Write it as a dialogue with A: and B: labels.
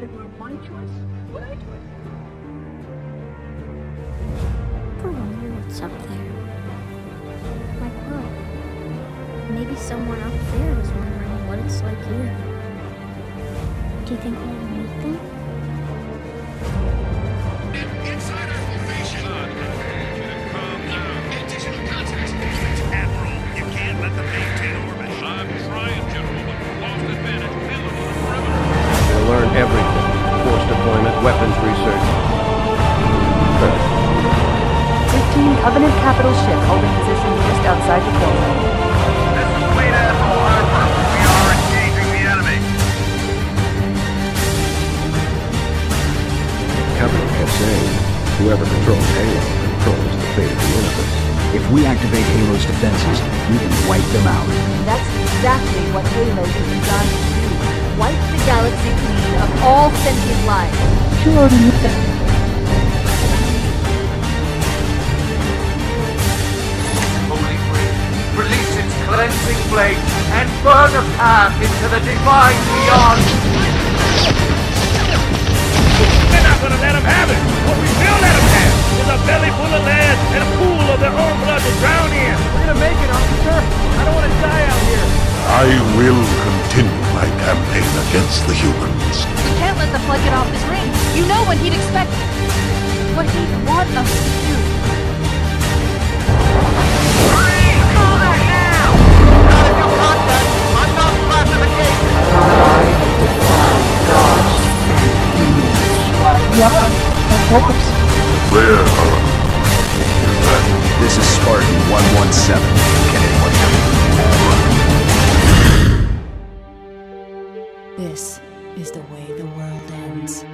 A: choice? What I choice?
B: ever wonder what's up there? Like what? Maybe someone up there was wondering what it's like here. Do you think we'll meet them?
C: Covenant capital ship holding position just outside the kill zone.
D: This is Fleet Admiral Harper. We are engaging the enemy.
E: Covenant kept saying, whoever controls Halo controls the fate of the universe.
F: If we activate Halo's defenses, we can wipe them out.
C: That's exactly what Halo is designed to do. Wipe the galaxy clean of all sentient life. You already knew that.
G: Cleansing flame and burn a path into the divine beyond.
D: We're not gonna let them have it. What we will let them have is a belly full of lead and a pool of their own blood to drown in.
G: We're gonna make it, officer. I don't want to die out here.
H: I will continue my campaign against the humans.
C: You can't let the plug get off his ring. You know what he'd expect. What he'd want us to do.
H: Where are
F: This is Spartan 117. Can anyone hear me?
I: This is the way the world ends.